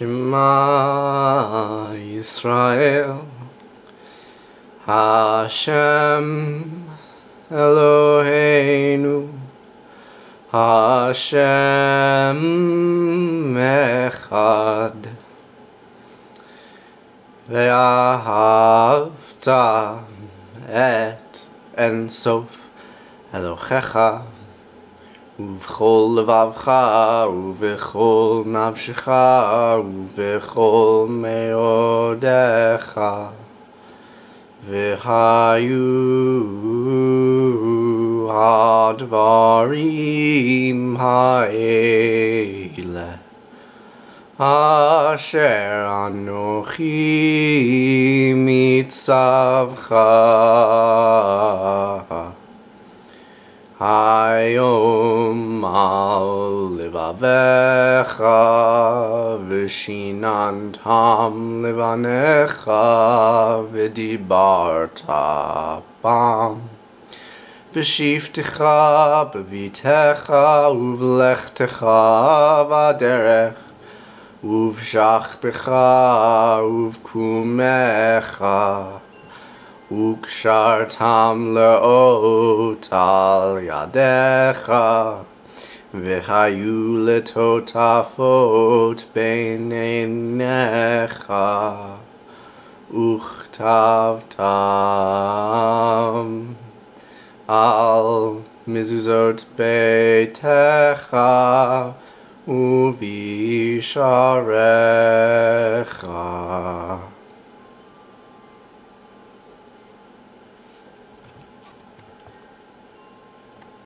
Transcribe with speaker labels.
Speaker 1: Shema Israel. Hashem Eloheinu. Hashem Echad. Ve'ahavta et En Sof Elohecha ובכל לבבך, ובכל נפשך, ובכל מאודיך. והיו הדברים האלה אשר אנוכי מצווך היום על לבביך ושיננתם לבניך ודיברת בם בשבתך בביתך ובלכתך בדרך ובשכבך ובקומך וקשרתם לאות על ידיך והיו לטוטפות בין עיניך וכתבתם על מזוזות ביתך ובישעריך